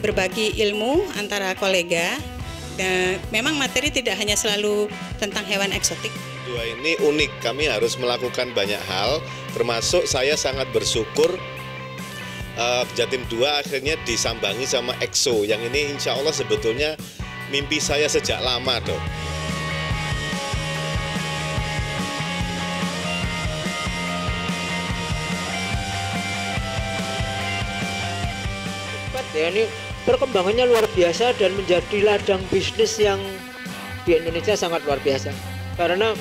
berbagi ilmu antara kolega. Dan memang materi tidak hanya selalu tentang hewan eksotik. Dua ini unik, kami harus melakukan banyak hal, termasuk saya sangat bersyukur uh, Jatim 2 akhirnya disambangi sama EXO, yang ini insya Allah sebetulnya mimpi saya sejak lama dong. ya ini perkembangannya luar biasa dan menjadi ladang bisnis yang di Indonesia sangat luar biasa. Karena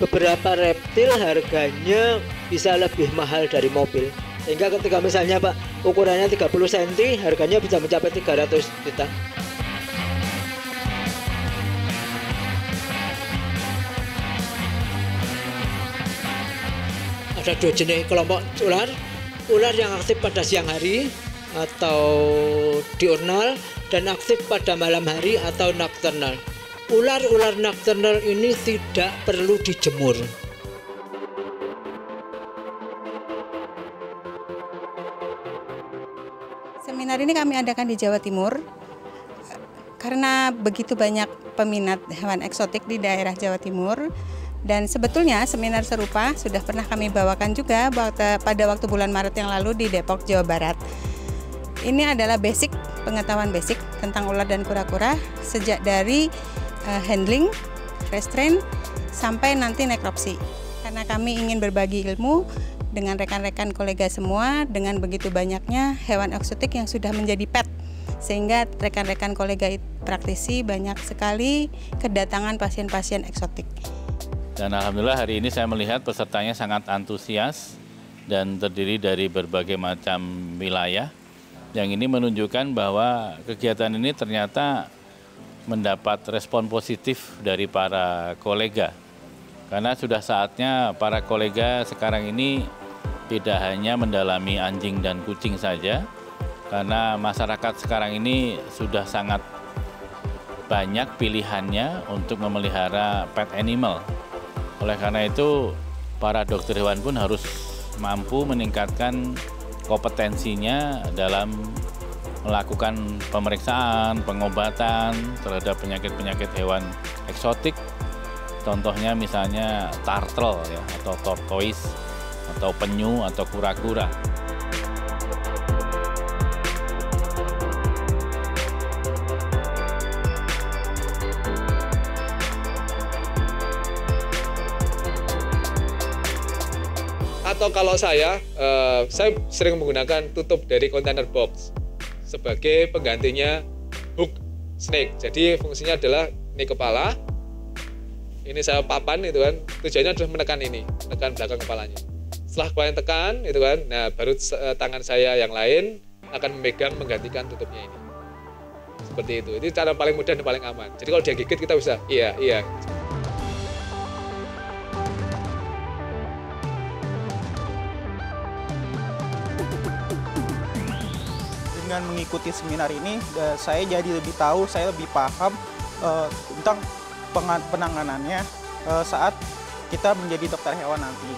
beberapa reptil harganya bisa lebih mahal dari mobil. Sehingga ketika misalnya Pak ukurannya 30 cm harganya bisa mencapai 300 juta. Ada dua jenis kelompok ular. Ular yang aktif pada siang hari atau diurnal dan aktif pada malam hari atau nocturnal. Ular-ular nocturnal ini tidak perlu dijemur. Seminar ini kami adakan di Jawa Timur karena begitu banyak peminat hewan eksotik di daerah Jawa Timur dan sebetulnya seminar serupa sudah pernah kami bawakan juga pada waktu bulan Maret yang lalu di Depok, Jawa Barat. Ini adalah basic pengetahuan basic tentang ular dan kura-kura sejak dari uh, handling, restrain sampai nanti nekropsi. Karena kami ingin berbagi ilmu dengan rekan-rekan kolega semua dengan begitu banyaknya hewan eksotik yang sudah menjadi pet sehingga rekan-rekan kolega praktisi banyak sekali kedatangan pasien-pasien eksotik. Dan alhamdulillah hari ini saya melihat pesertanya sangat antusias dan terdiri dari berbagai macam wilayah yang ini menunjukkan bahwa kegiatan ini ternyata mendapat respon positif dari para kolega. Karena sudah saatnya para kolega sekarang ini tidak hanya mendalami anjing dan kucing saja, karena masyarakat sekarang ini sudah sangat banyak pilihannya untuk memelihara pet animal. Oleh karena itu, para dokter hewan pun harus mampu meningkatkan kompetensinya dalam melakukan pemeriksaan, pengobatan terhadap penyakit-penyakit hewan eksotik. Contohnya misalnya turtle ya atau tortoise atau penyu atau kura-kura. Atau kalau saya, uh, saya sering menggunakan tutup dari container box sebagai penggantinya hook snake. Jadi fungsinya adalah ini kepala, ini saya papan itu kan, tujuannya adalah menekan ini, menekan belakang kepalanya. Setelah kalian tekan itu kan, nah baru uh, tangan saya yang lain akan memegang menggantikan tutupnya ini. Seperti itu. Itu cara paling mudah dan paling aman. Jadi kalau dia gigit kita bisa, iya, iya. Dengan mengikuti seminar ini saya jadi lebih tahu, saya lebih paham uh, tentang penanganannya uh, saat kita menjadi dokter hewan nanti.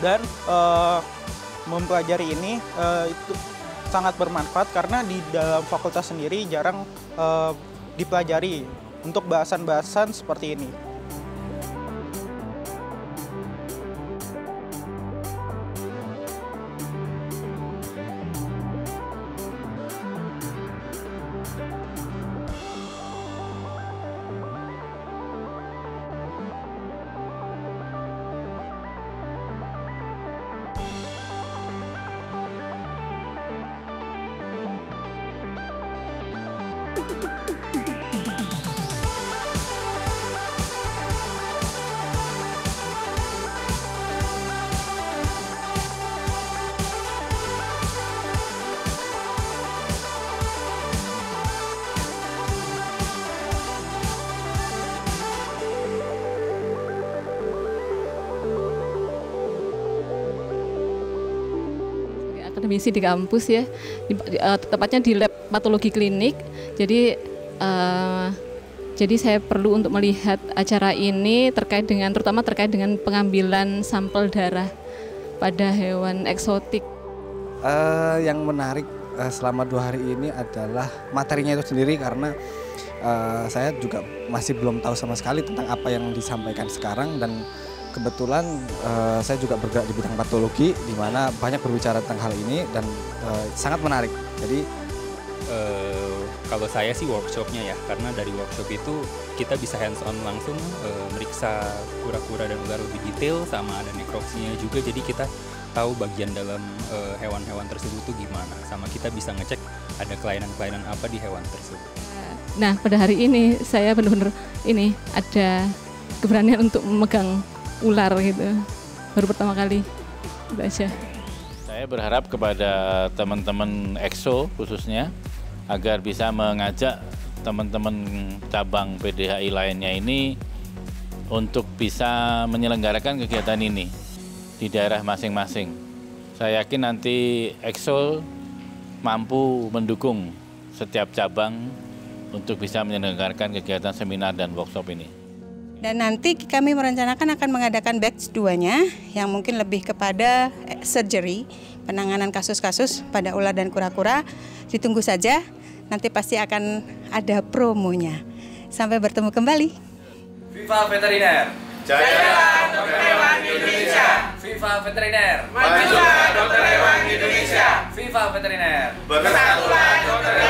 Dan mempelajari ini itu sangat bermanfaat karena di dalam fakultas sendiri jarang dipelajari untuk bahasan-bahasan seperti ini. Akademisi di kampus ya, di, uh, tepatnya di lab patologi klinik. Jadi uh, jadi saya perlu untuk melihat acara ini terkait dengan terutama terkait dengan pengambilan sampel darah pada hewan eksotik. Uh, yang menarik uh, selama dua hari ini adalah materinya itu sendiri karena uh, saya juga masih belum tahu sama sekali tentang apa yang disampaikan sekarang dan kebetulan uh, saya juga bergerak di bidang patologi di mana banyak berbicara tentang hal ini dan uh, sangat menarik. Jadi uh, kalau saya sih workshopnya ya karena dari workshop itu kita bisa hands on langsung uh, meriksa kura-kura dan ular lebih detail sama ada nekropsinya juga jadi kita tahu bagian dalam hewan-hewan uh, tersebut tuh gimana sama kita bisa ngecek ada kelainan-kelainan apa di hewan tersebut. Nah pada hari ini saya benar-benar ini ada keberanian untuk memegang ular gitu baru pertama kali aja saya berharap kepada teman-teman EXO khususnya agar bisa mengajak teman-teman cabang PDHI lainnya ini untuk bisa menyelenggarakan kegiatan ini di daerah masing-masing. Saya yakin nanti EXO mampu mendukung setiap cabang untuk bisa menyelenggarakan kegiatan seminar dan workshop ini. Dan nanti kami merencanakan akan mengadakan batch 2-nya yang mungkin lebih kepada eh, surgery, penanganan kasus-kasus pada ular dan kura-kura. Ditunggu saja, nanti pasti akan ada promonya. Sampai bertemu kembali. Viva Veteriner. Jayalah dokter hewan Indonesia. Viva Veteriner. Majulah dokter hewan Indonesia. Viva Veteriner. Bersatulah dokter hewan